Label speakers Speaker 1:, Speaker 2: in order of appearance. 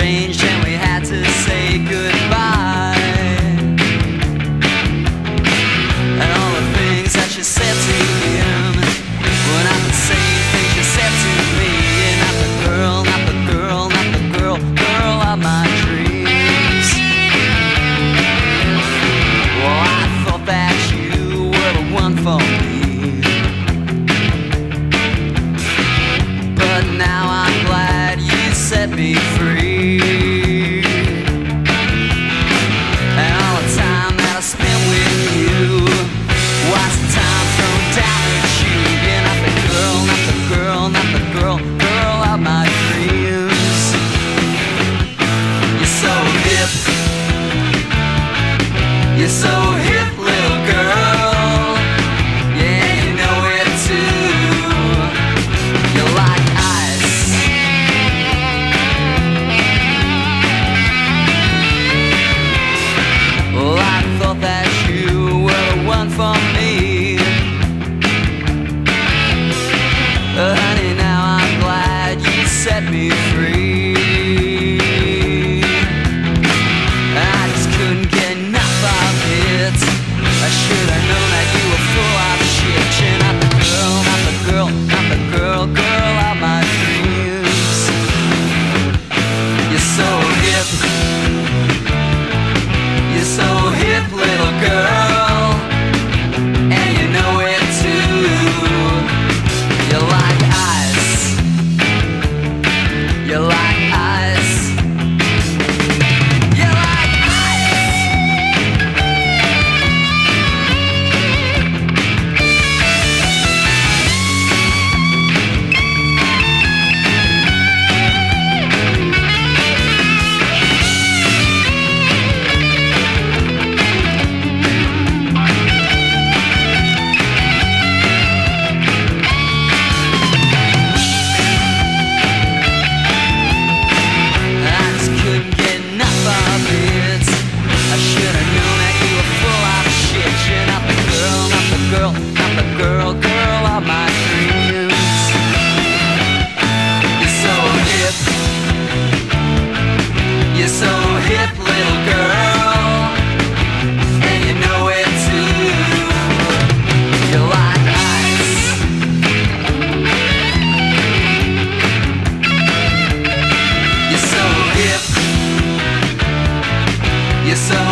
Speaker 1: things So.